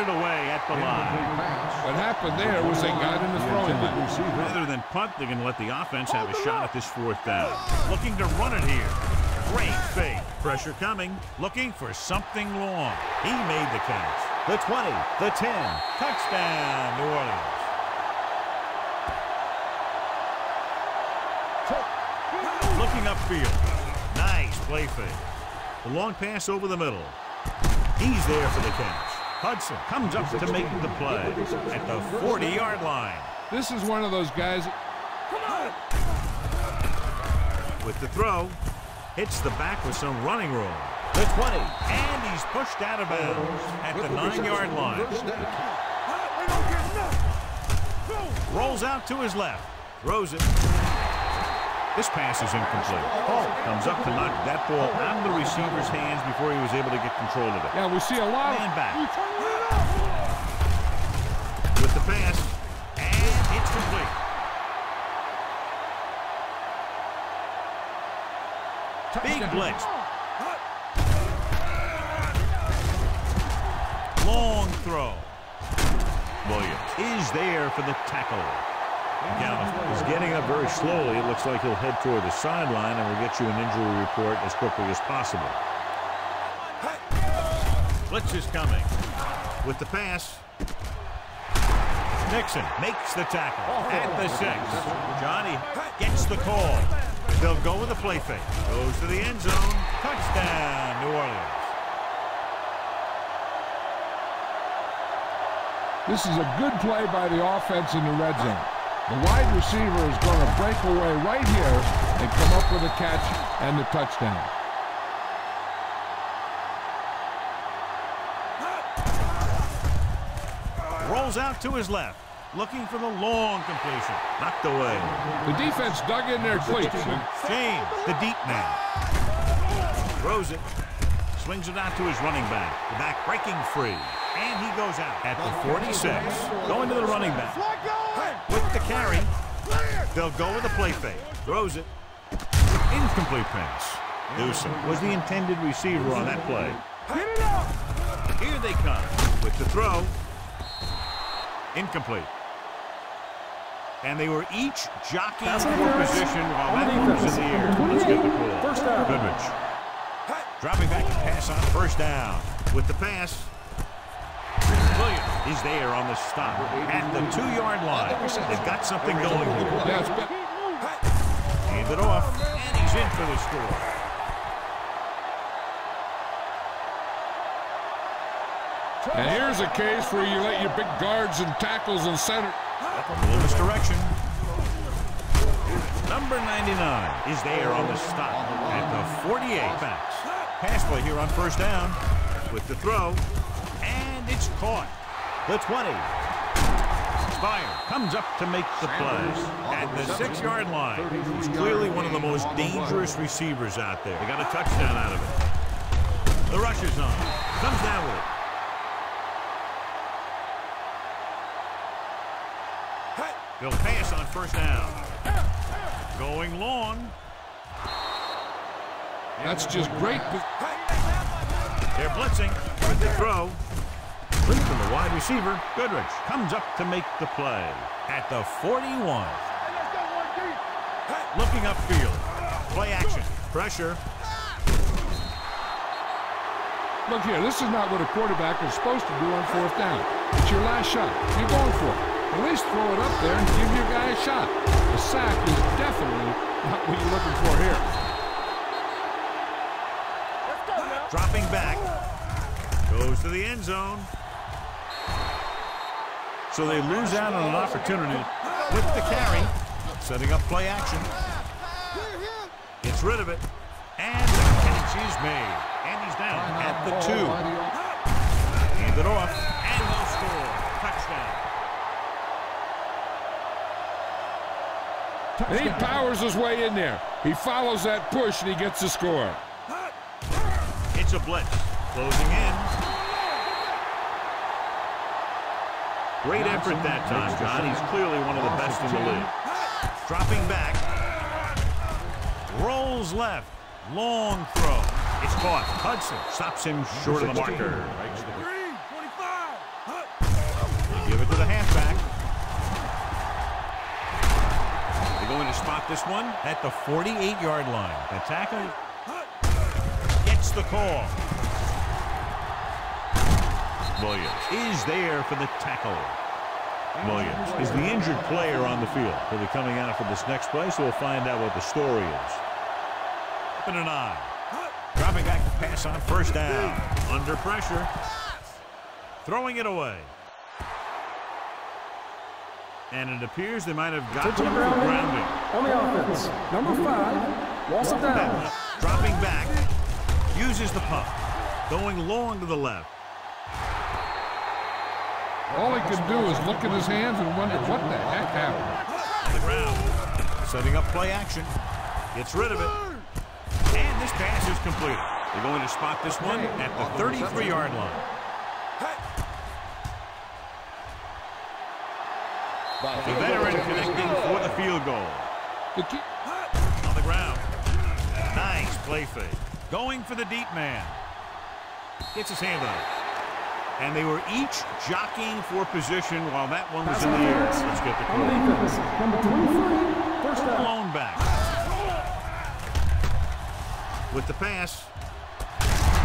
it away at the line. What happened there was they got in the throwing line. Rather than punt, they're going to let the offense have a shot at this fourth down. Looking to run it here. Great fake. Pressure coming. Looking for something long. He made the catch. The 20, the 10. Touchdown, New Orleans. Looking upfield. Nice play fake. The long pass over the middle. He's there for the catch. Hudson comes up to make the play at the 40-yard line. This is one of those guys. With the throw, hits the back with some running room. The 20, and he's pushed out of bounds at the 9-yard line. Rolls out to his left, throws it. This pass is incomplete. Hall comes up to knock that ball out of the receiver's hands before he was able to get control of it. Yeah, we see a lot of. back. With the pass, and it's complete. Big blitz. Oh, Long throw. Williams is there for the tackle. Is getting up very slowly. It looks like he'll head toward the sideline and we'll get you an injury report as quickly as possible. Blitz is coming. With the pass. Nixon makes the tackle at the six. Johnny gets the call. They'll go with the play fake. Goes to the end zone. Touchdown, New Orleans. This is a good play by the offense in the red zone. The wide receiver is going to break away right here and come up with a catch and the touchdown. Rolls out to his left. Looking for the long completion. Knocked away. The defense dug in their cleats. and James, the deep man. Throws it. Swings it out to his running back. The back breaking free. And he goes out at the 46. Going to the running back. With the carry. They'll go with the play fake. Throws it. Incomplete pass. Newsom was the intended receiver on that play. Here they come with the throw. Incomplete. And they were each jockeying for position while that one was in the air. Let's get the call. First down. Goodrich. Dropping back to pass on first down. With the pass. Is there on the stop at the two-yard line. They've got something going here. Hand it off, and he's in for the score. And here's a case where you let your big guards and tackles and center. A little misdirection. Number 99 is there on the stop at the 48 backs. Pass play here on first down with the throw, and it's caught. The 20. Spire comes up to make the play at the six-yard line. He's clearly one of the most dangerous receivers out there. They got a touchdown out of it. The rush is on. Comes down with it. They'll pass on first down. Going long. That's just great. They're blitzing with the throw. Blitz from the wide receiver. Goodrich comes up to make the play at the 41. Looking upfield. Play action. Pressure. Look here, this is not what a quarterback is supposed to do on fourth down. It's your last shot. You're going for it. At least throw it up there and give your guy a shot. The sack is definitely not what you're looking for here. Dropping back. Goes to the end zone. So they lose out on an opportunity with the carry. Setting up play action. Gets rid of it. And the catch is made. And he's down at the two. Hand it off. And he'll score. Touchdown. And he powers his way in there. He follows that push and he gets the score. It's a blitz. Closing in. Great effort that time, John. He's clearly one of the best in the league. Dropping back. Rolls left. Long throw. It's caught. Hudson stops him short of the marker. They give it to the halfback. They go in to spot this one at the 48-yard line. The tackle gets the call. Williams is there for the tackle. Williams is the injured player on the field. He'll be coming out for this next play, so we'll find out what the story is. Up in an I. Dropping back to pass on first down. Under pressure. Throwing it away. And it appears they might have got him for grounding. On the offense, number five, loss of down. Dropping back. Uses the pump. Going long to the left. All he can do is look at his hands and wonder what the heck happened. On the ground. Setting up play action. Gets rid of it. And this pass is completed. They're going to spot this one at the 33-yard line. The veteran connecting for the field goal. On the ground. Nice play fake. Going for the deep man. Gets his hand on it. And they were each jockeying for position while that one was in the air. Let's get the call. number 23, first down. Blown back. With the pass.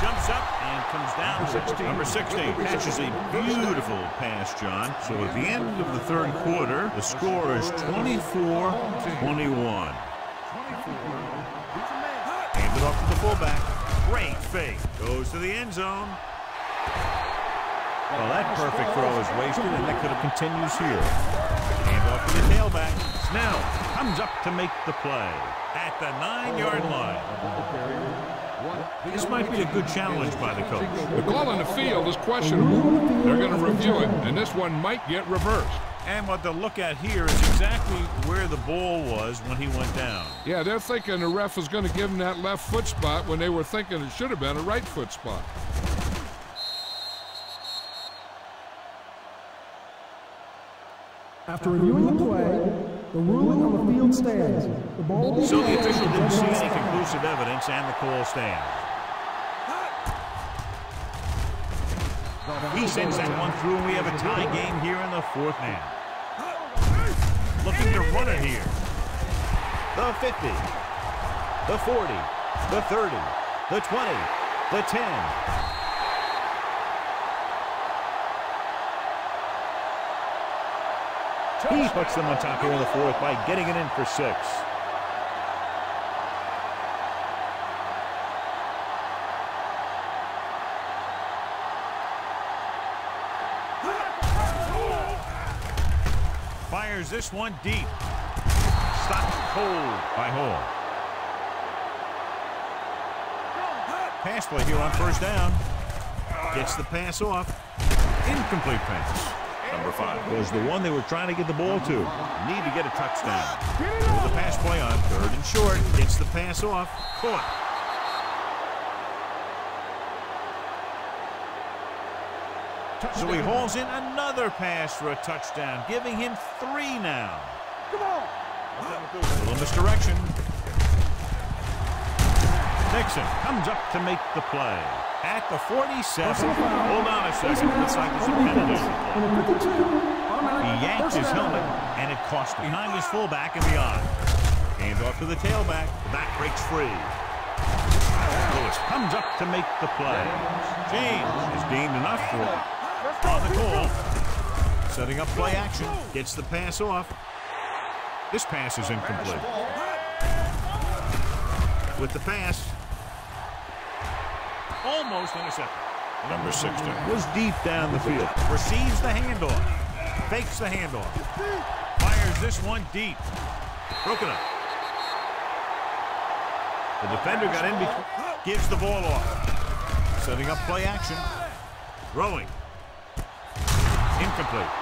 Jumps up and comes down. Number 16 catches a beautiful pass, John. So at the end of the third quarter, the score is 24-21. Handed off to the fullback. Great fake. Goes to the end zone. Well, that perfect throw is wasted, and that could have continues here. Hand off to the tailback. Snell comes up to make the play at the nine-yard oh. line. This might be a good challenge by the coach. The call on the field is questionable. They're going to review it, and this one might get reversed. And what they'll look at here is exactly where the ball was when he went down. Yeah, they're thinking the ref was going to give him that left foot spot when they were thinking it should have been a right foot spot. After reviewing the play, the ruling on the field stands. The ball So the official didn't see any conclusive evidence, and the call stands. He sends that one through, and we have a tie game here in the fourth man. Looking to run it here. The 50, the 40, the 30, the 20, the 10. He puts them on top here in the fourth by getting it in for six. Fires this one deep. Stopped cold by Hall. Pass play here on first down. Gets the pass off. Incomplete pass. Number five was the one they were trying to get the ball to. Need to get a touchdown. With the pass play on third and short. Gets the pass off. Caught. So he hauls in another pass for a touchdown, giving him three now. Little misdirection. Nixon comes up to make the play. At the 47. Hold on a second. Looks like there's a penalty. Number 52, automatic He yanked his helmet, and it cost him. Behind his fullback and beyond. Hand off to the tailback. The back breaks free. Lewis comes up to make the play. James is deemed enough for it. on the call. Setting up play action. Gets the pass off. This pass is incomplete. With the pass. Almost intercepted. Number 60 was deep down the field. Receives the handoff. Fakes the handoff. Fires this one deep. Broken up. The defender got in between. Gives the ball off. Setting up play action. Throwing. Incomplete.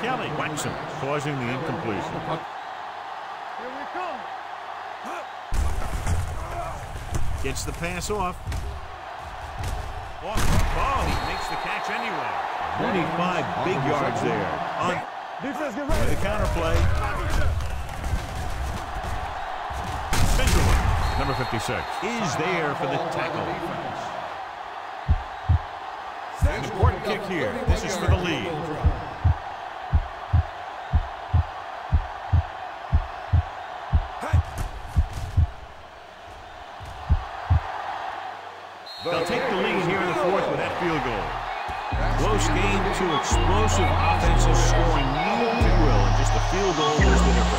Kelly whacks him, causing the incompletion. Gets the pass off. He makes the catch anyway. 25 big yards there. On Defense, get with the counterplay. Fingerwood, number 56, is there for the tackle. An important kick here. This is for the lead. Two explosive offenses scoring near grill, and just a field goal was the difference.